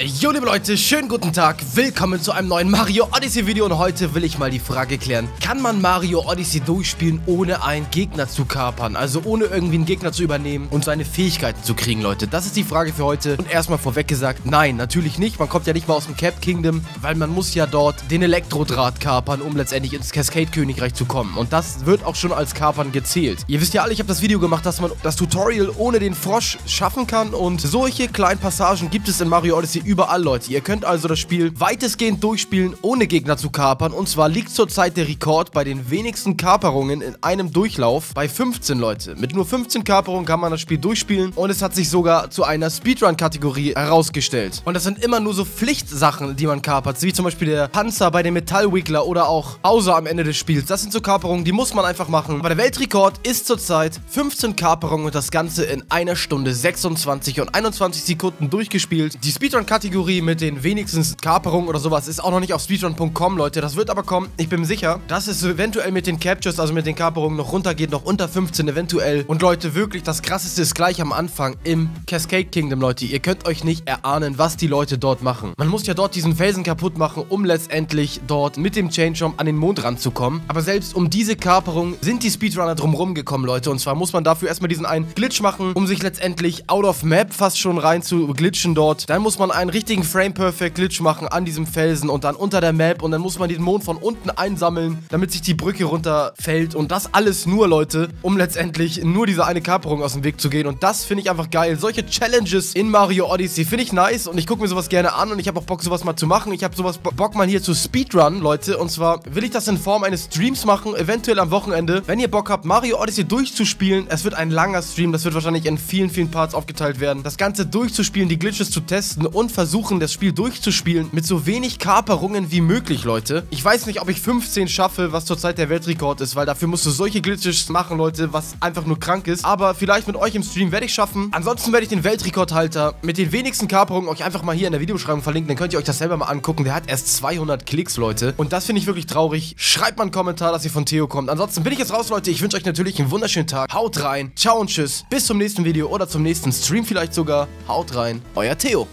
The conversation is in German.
Jo liebe Leute, schönen guten Tag, willkommen zu einem neuen Mario Odyssey Video. Und heute will ich mal die Frage klären, kann man Mario Odyssey durchspielen, ohne einen Gegner zu kapern, also ohne irgendwie einen Gegner zu übernehmen und seine Fähigkeiten zu kriegen, Leute, das ist die Frage für heute. Und erstmal vorweg gesagt, nein, natürlich nicht, man kommt ja nicht mal aus dem Cap Kingdom, weil man muss ja dort den Elektrodraht kapern, um letztendlich ins Cascade Königreich zu kommen. Und das wird auch schon als Kapern gezählt. Ihr wisst ja alle, ich habe das Video gemacht, dass man das Tutorial ohne den Frosch schaffen kann. Und solche kleinen Passagen gibt es in Mario Odyssey überall, Leute. Ihr könnt also das Spiel weitestgehend durchspielen, ohne Gegner zu kapern. Und zwar liegt zurzeit der Rekord bei den wenigsten Kaperungen in einem Durchlauf bei 15, Leute. Mit nur 15 Kaperungen kann man das Spiel durchspielen und es hat sich sogar zu einer Speedrun-Kategorie herausgestellt. Und das sind immer nur so Pflichtsachen, die man kapert, wie zum Beispiel der Panzer bei dem Metallwiggler oder auch Bowser am Ende des Spiels. Das sind so Kaperungen, die muss man einfach machen. Aber der Weltrekord ist zurzeit 15 Kaperungen und das Ganze in einer Stunde 26 und 21 Sekunden durchgespielt. Die Speedrun-Kategorie Kategorie mit den wenigsten Kaperungen oder sowas ist auch noch nicht auf speedrun.com, Leute. Das wird aber kommen. Ich bin sicher, dass es eventuell mit den Captures, also mit den Kaperungen, noch runtergeht, noch unter 15 eventuell. Und Leute, wirklich, das krasseste ist gleich am Anfang im Cascade Kingdom, Leute. Ihr könnt euch nicht erahnen, was die Leute dort machen. Man muss ja dort diesen Felsen kaputt machen, um letztendlich dort mit dem Change Jump an den Mond ranzukommen. Aber selbst um diese Kaperung sind die Speedrunner drumherum gekommen, Leute. Und zwar muss man dafür erstmal diesen einen Glitch machen, um sich letztendlich out of map fast schon rein zu glitchen dort. Dann muss man einen richtigen Frame-Perfect-Glitch machen an diesem Felsen und dann unter der Map und dann muss man den Mond von unten einsammeln, damit sich die Brücke runterfällt und das alles nur, Leute, um letztendlich nur diese eine Kaperung aus dem Weg zu gehen und das finde ich einfach geil. Solche Challenges in Mario Odyssey finde ich nice und ich gucke mir sowas gerne an und ich habe auch Bock, sowas mal zu machen. Ich habe sowas Bock mal hier zu Speedrun, Leute, und zwar will ich das in Form eines Streams machen, eventuell am Wochenende. Wenn ihr Bock habt, Mario Odyssey durchzuspielen, es wird ein langer Stream, das wird wahrscheinlich in vielen, vielen Parts aufgeteilt werden. Das Ganze durchzuspielen, die Glitches zu testen und versuchen, das Spiel durchzuspielen mit so wenig Kaperungen wie möglich, Leute. Ich weiß nicht, ob ich 15 schaffe, was zurzeit der Weltrekord ist, weil dafür musst du solche Glitches machen, Leute, was einfach nur krank ist. Aber vielleicht mit euch im Stream werde ich schaffen. Ansonsten werde ich den Weltrekordhalter mit den wenigsten Kaperungen euch einfach mal hier in der Videobeschreibung verlinken. Dann könnt ihr euch das selber mal angucken. Der hat erst 200 Klicks, Leute. Und das finde ich wirklich traurig. Schreibt mal einen Kommentar, dass ihr von Theo kommt. Ansonsten bin ich jetzt raus, Leute. Ich wünsche euch natürlich einen wunderschönen Tag. Haut rein. Ciao und tschüss. Bis zum nächsten Video oder zum nächsten Stream vielleicht sogar. Haut rein. Euer Theo.